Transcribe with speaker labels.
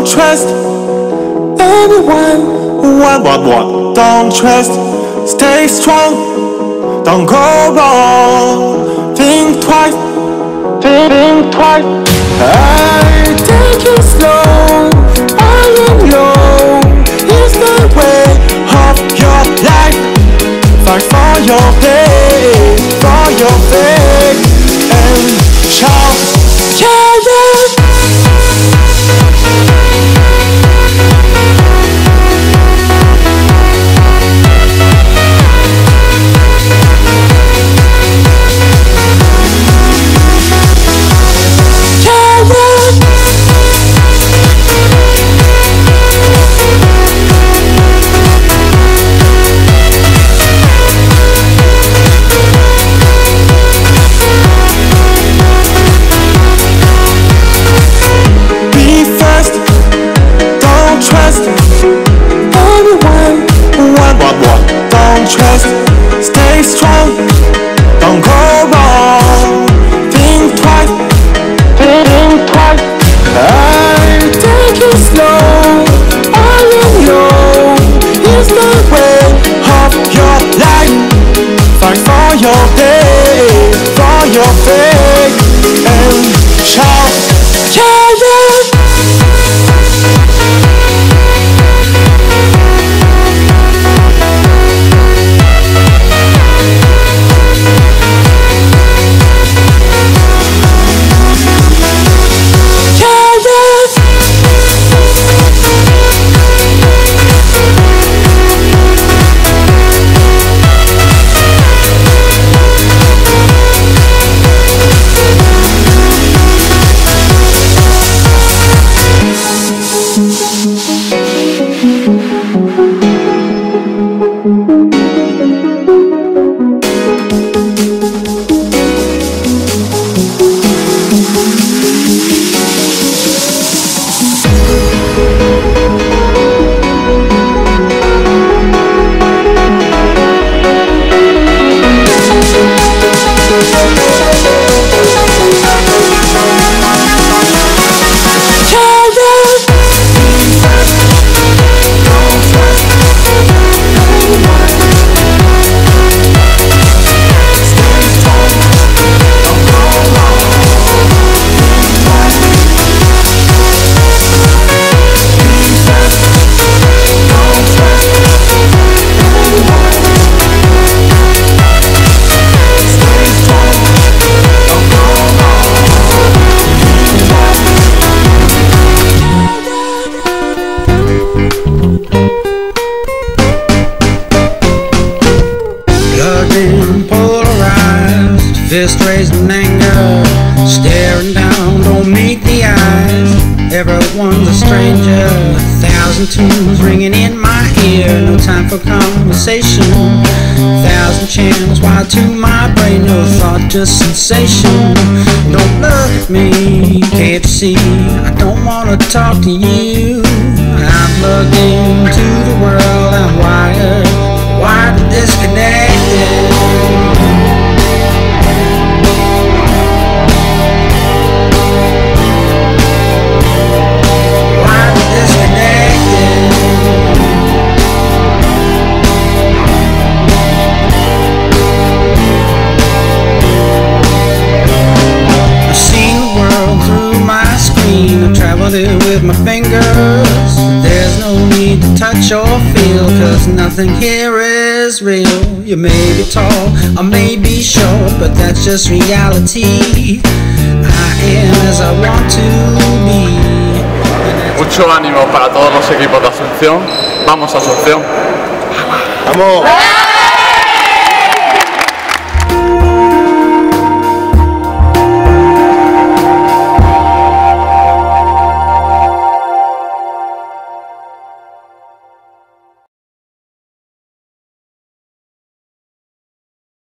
Speaker 1: Don't trust anyone. What, what, what? Don't trust, stay strong, don't go wrong. Think twice, think twice. I take it slow, your day, for your faith, and shout,
Speaker 2: fist raised in anger, staring down, don't meet the eyes. Everyone's a stranger, a thousand tunes ringing in my ear, no time for conversation. a Thousand channels wired to my brain, no thought, just sensation. Don't look at me, can't see? I don't wanna talk to you. I'm plugged into the world, touch or feel, cause nothing here is real. You may be tall, I may be short, but that's just reality. I am as I want to be.
Speaker 3: Mucho ánimo para todos los equipos de Asunción. Vamos Asunción.
Speaker 1: Vamos.